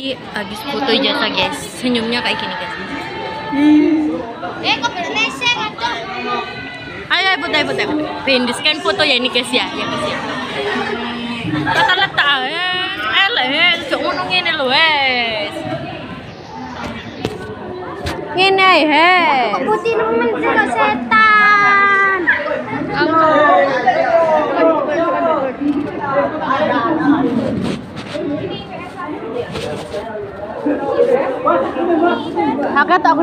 Ini habis foto ijazah guys, senyumnya kayak gini guys. Eh, kok berleseng atau? Ayo, ayo, foto, ayo, foto, foto. Scan foto ya ini guys ya, ya guys ya. Letak letak, eh, eh, cok ngono ngene lho, wes. Ngene ae, he. Putih nemen sih setan. Agak tak aku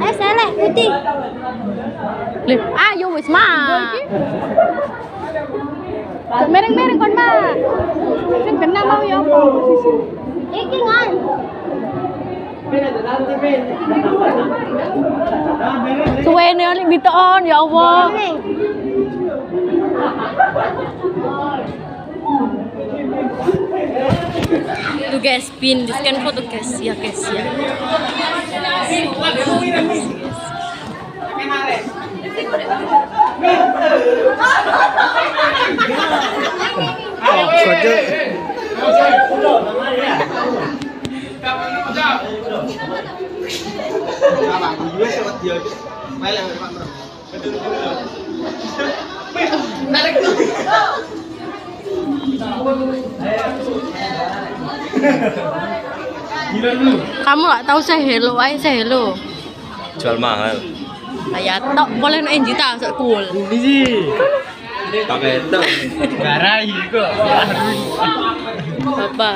Eh, salah, putih. Lih, ayo wis mah. Mereng-mereng kon mah. Sing kena mau ya apa posisi. Iki ngan. Suwene oli bitoon ya Allah. Guys, pin di scan foto guys, ya guys ya. Kamu gak tahu saya hello, ayo saya hello. jual mahal Ayat tok boleh nak juta sok cool. ini sih pakai itu garai kok Apa?